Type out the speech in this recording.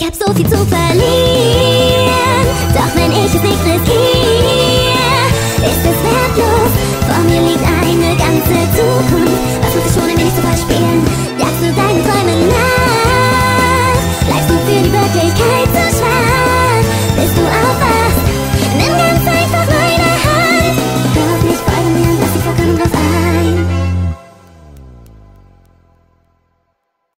Ich hab so viel zu verlieren,